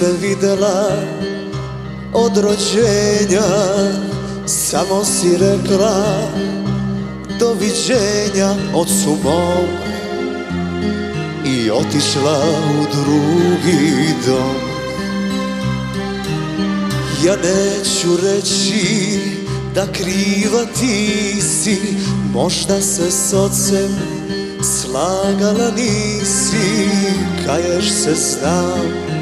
me videla od rođenja Samo si rekla doviđenja su mom I otišla u drugi dom. Ja neću reći da kriva ti si Možda se s ocem slagala nisi Kaješ se znam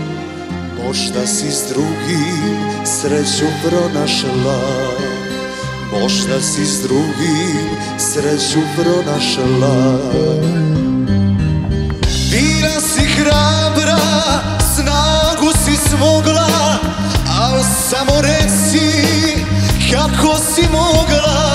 Možda si s drugim sreću pronašla. Možda si s drugim sreću pronašla. Bila si hrabra, snagu si smogla Al samo reci kako si mogla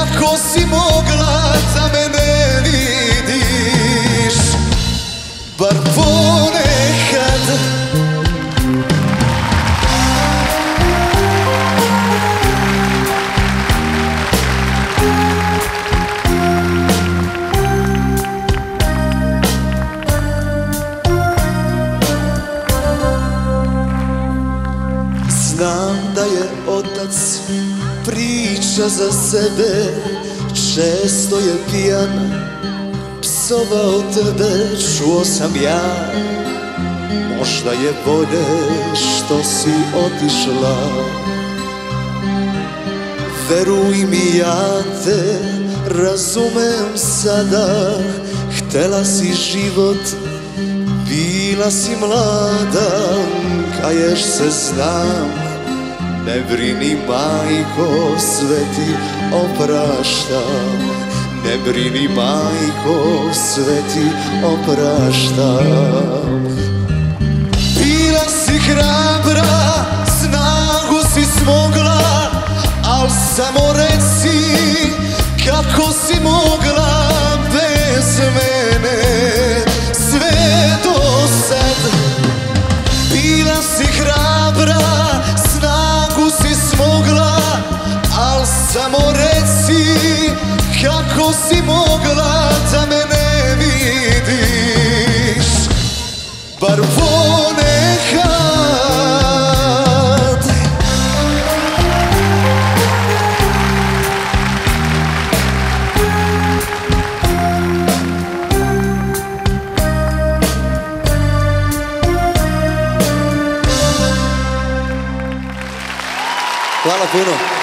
kako si mogla da me ne vidiš. Bar ponekad. Znam da je otac priča za sebe Često je pijan Psovao tebe Čuo sam ja. Možda je bolje što si otišla. Veruj mi ja te razumem sada. Htela si život bila si mlada, kaješ se znam Ne brini majko, sve ti opraštam Ne brini majko, sve ti opraštam Bila si hrabra, snagu si smogla Al samo kako si mogla da me ne vidiš Bar ponekad Hvala puno.